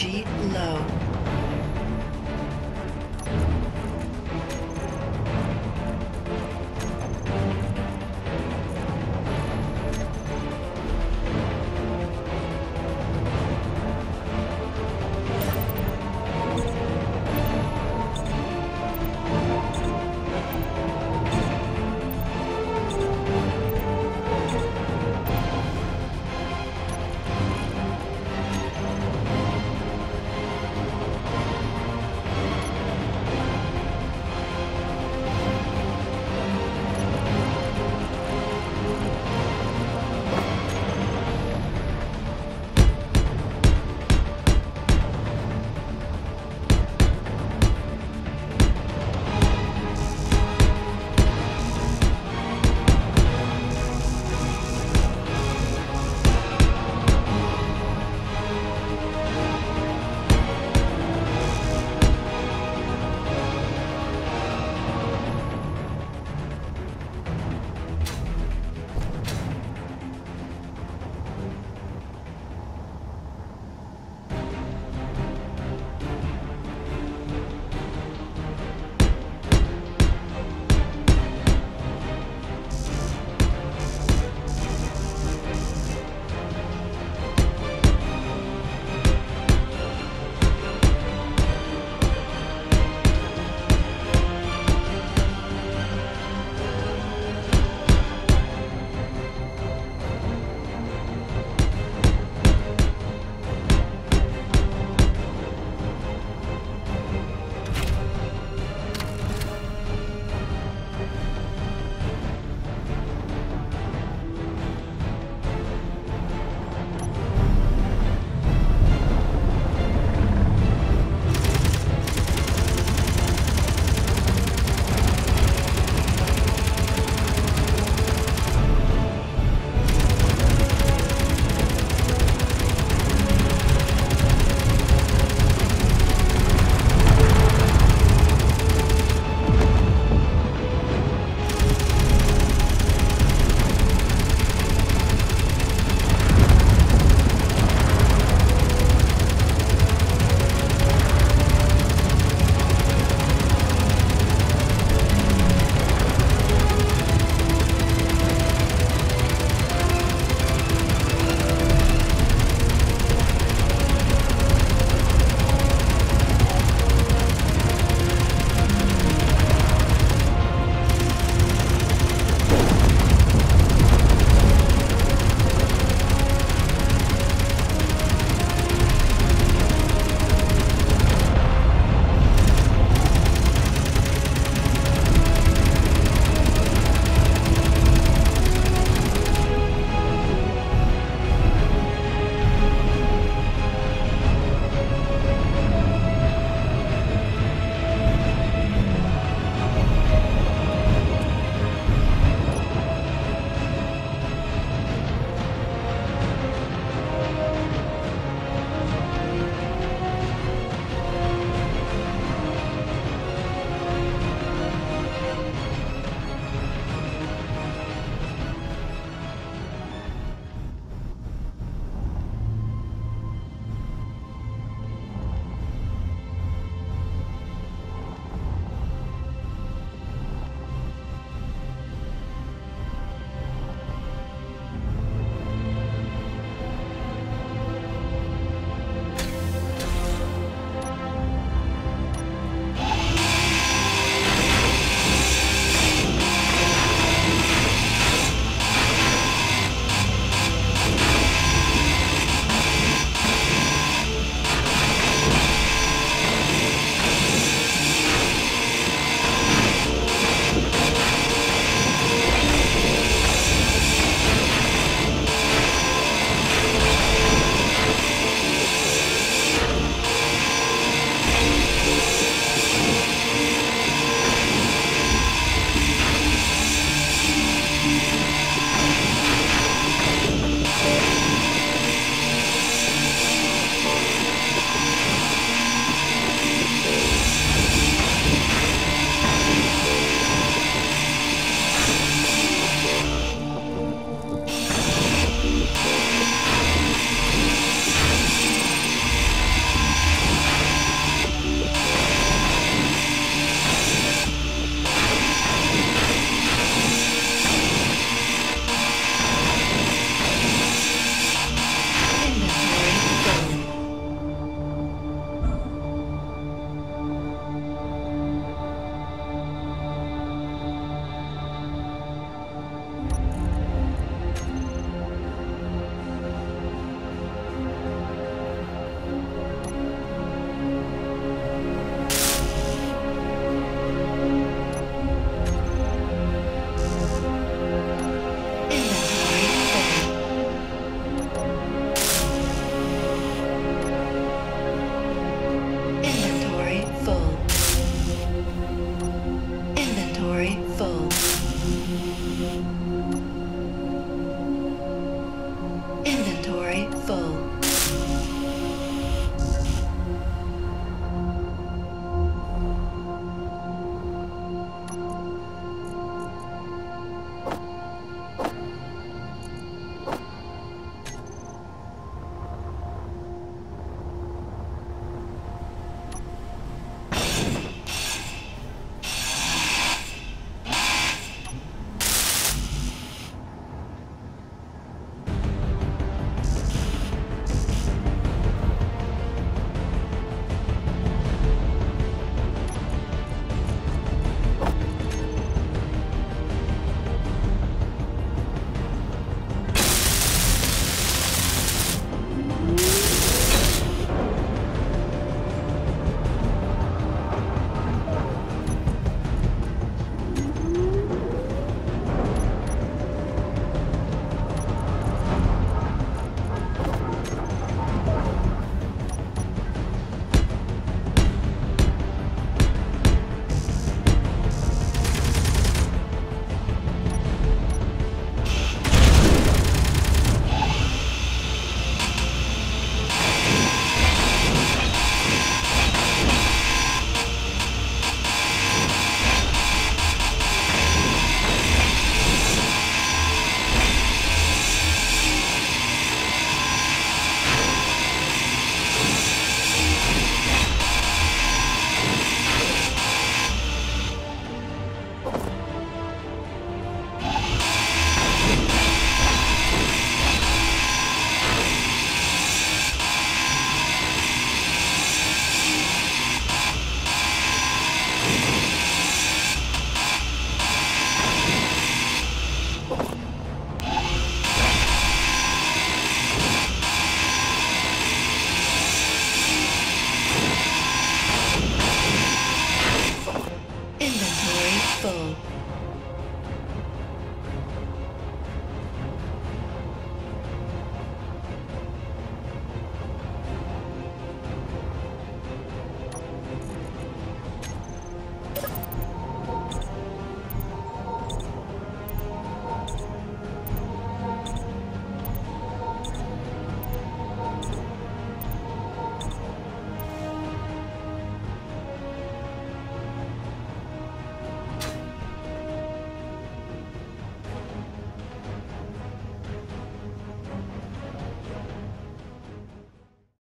Energy low.